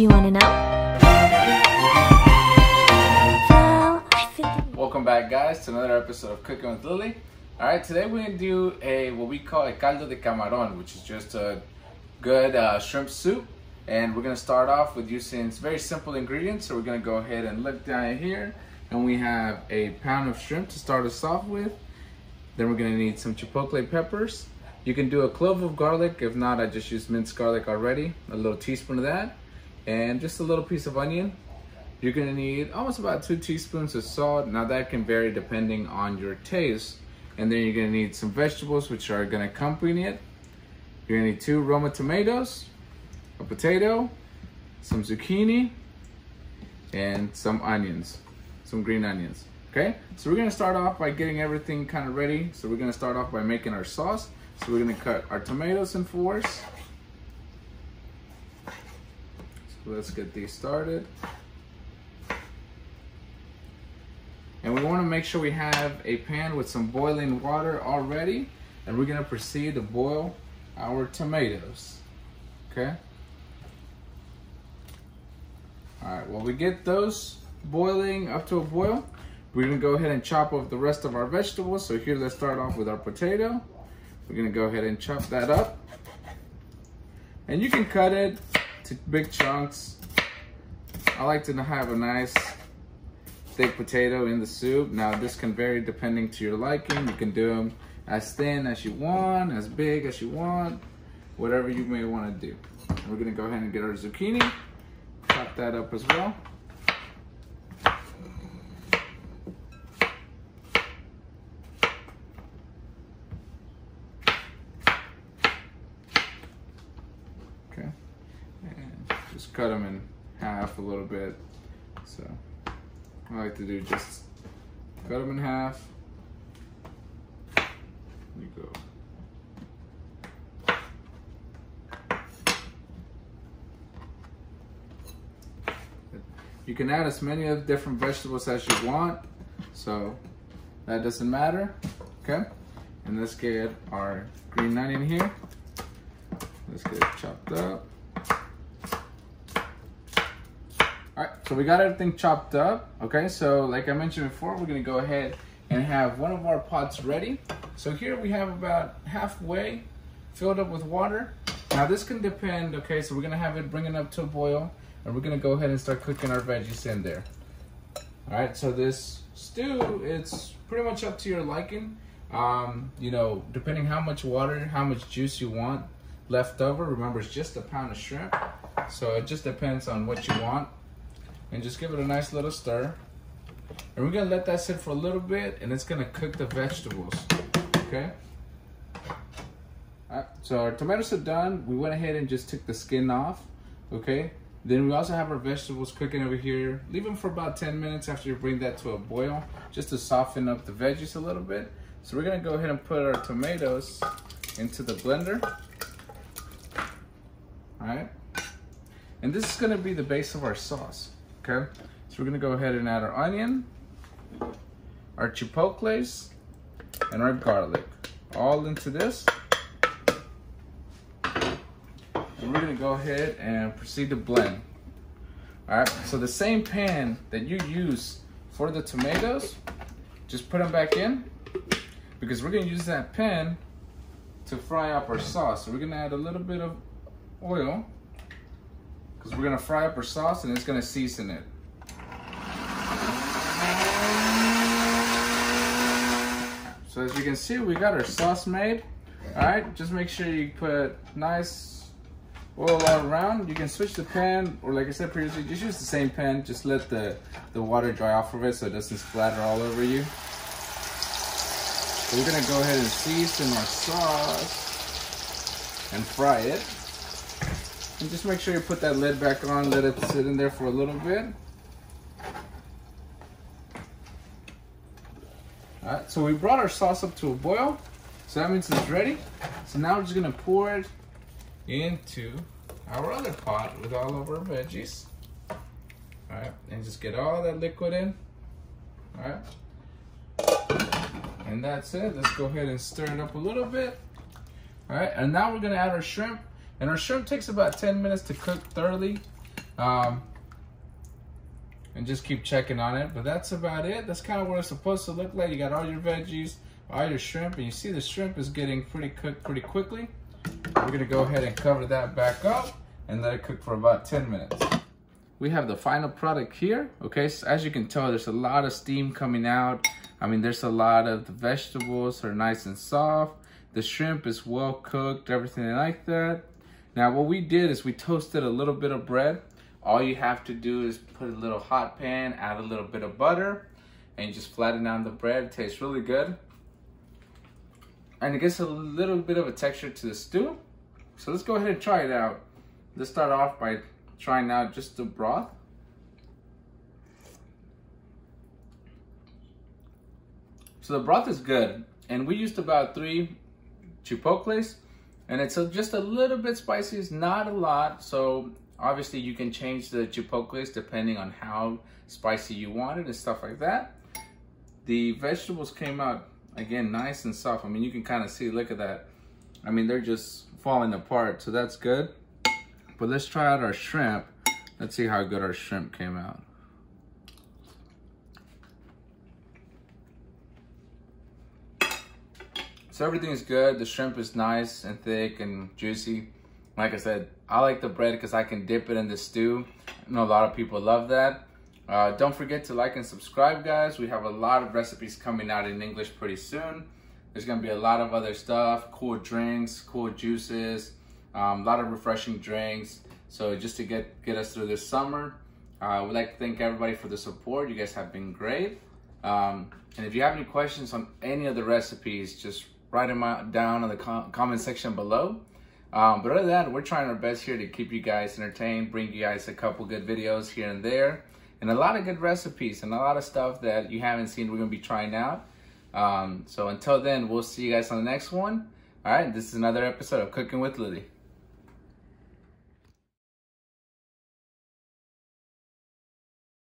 You want to know? Welcome back, guys, to another episode of Cooking with Lily. All right, today we're gonna do a what we call a caldo de camarón, which is just a good uh, shrimp soup. And we're gonna start off with using very simple ingredients. So we're gonna go ahead and look down here, and we have a pound of shrimp to start us off with. Then we're gonna need some chipotle peppers. You can do a clove of garlic. If not, I just used minced garlic already. A little teaspoon of that, and just a little piece of onion. You're gonna need almost about two teaspoons of salt. Now that can vary depending on your taste. And then you're gonna need some vegetables which are gonna accompany it. You're gonna need two Roma tomatoes, a potato, some zucchini, and some onions, some green onions. Okay, so we're gonna start off by getting everything kind of ready. So we're gonna start off by making our sauce. So we're gonna cut our tomatoes in fours. Let's get these started. And we wanna make sure we have a pan with some boiling water already. And we're gonna proceed to boil our tomatoes, okay? All right, while we get those boiling up to a boil, we're gonna go ahead and chop up the rest of our vegetables. So here, let's start off with our potato. We're gonna go ahead and chop that up. And you can cut it big chunks. I like to have a nice thick potato in the soup. Now this can vary depending to your liking. You can do them as thin as you want, as big as you want, whatever you may want to do. We're gonna go ahead and get our zucchini, chop that up as well. Okay, and just cut them in half a little bit. So I like to do just cut them in half. You go. You can add as many of different vegetables as you want, so that doesn't matter, okay? And let's get our green onion here. Let's get it chopped up. All right, so we got everything chopped up, okay? So like I mentioned before, we're gonna go ahead and have one of our pots ready. So here we have about halfway filled up with water. Now this can depend, okay, so we're gonna have it bringing up to a boil and we're gonna go ahead and start cooking our veggies in there. All right, so this stew, it's pretty much up to your liking. Um, you know, depending how much water, how much juice you want left over. Remember, it's just a pound of shrimp. So it just depends on what you want. And just give it a nice little stir. And we're gonna let that sit for a little bit and it's gonna cook the vegetables, okay? Alright, so our tomatoes are done. We went ahead and just took the skin off, okay? Then we also have our vegetables cooking over here. Leave them for about 10 minutes after you bring that to a boil, just to soften up the veggies a little bit. So we're gonna go ahead and put our tomatoes into the blender. Alright? And this is gonna be the base of our sauce, okay? So we're gonna go ahead and add our onion, our chipotles, and our garlic, all into this. And we're gonna go ahead and proceed to blend. All right, so the same pan that you use for the tomatoes, just put them back in because we're gonna use that pan to fry up our sauce. So we're gonna add a little bit of oil because we're gonna fry up our sauce and it's gonna season it. So as you can see, we got our sauce made. All right, just make sure you put nice oil all around. You can switch the pan, or like I said previously, just use the same pan. Just let the, the water dry off of it so it doesn't splatter all over you. So we're gonna go ahead and season our sauce and fry it. And just make sure you put that lid back on, let it sit in there for a little bit. All right, so we brought our sauce up to a boil. So that means it's ready. So now we're just gonna pour it into our other pot with all of our veggies. All right, and just get all that liquid in. All right. And that's it. Let's go ahead and stir it up a little bit. All right, and now we're gonna add our shrimp. And our shrimp takes about 10 minutes to cook thoroughly. Um, and just keep checking on it. But that's about it. That's kind of what it's supposed to look like. You got all your veggies, all your shrimp, and you see the shrimp is getting pretty cooked pretty quickly. We're gonna go ahead and cover that back up and let it cook for about 10 minutes. We have the final product here. Okay, so as you can tell, there's a lot of steam coming out. I mean, there's a lot of the vegetables are nice and soft. The shrimp is well cooked, everything like that. Now, what we did is we toasted a little bit of bread. All you have to do is put a little hot pan, add a little bit of butter, and just flatten down the bread. It tastes really good. And it gets a little bit of a texture to the stew. So let's go ahead and try it out. Let's start off by trying out just the broth. So the broth is good. And we used about three chipotles. And it's a, just a little bit spicy. It's not a lot. So obviously you can change the chipotles depending on how spicy you want it and stuff like that. The vegetables came out, again, nice and soft. I mean, you can kind of see, look at that. I mean, they're just falling apart. So that's good. But let's try out our shrimp. Let's see how good our shrimp came out. So everything is good. The shrimp is nice and thick and juicy. Like I said, I like the bread because I can dip it in the stew. I know a lot of people love that. Uh, don't forget to like and subscribe, guys. We have a lot of recipes coming out in English pretty soon. There's gonna be a lot of other stuff, cool drinks, cool juices, um, a lot of refreshing drinks. So just to get, get us through this summer, uh, we'd like to thank everybody for the support. You guys have been great. Um, and if you have any questions on any of the recipes, just write them out down in the com comment section below. Um, but other than that, we're trying our best here to keep you guys entertained, bring you guys a couple good videos here and there, and a lot of good recipes and a lot of stuff that you haven't seen we're going to be trying out. Um, so until then, we'll see you guys on the next one. All right, this is another episode of Cooking with Lily.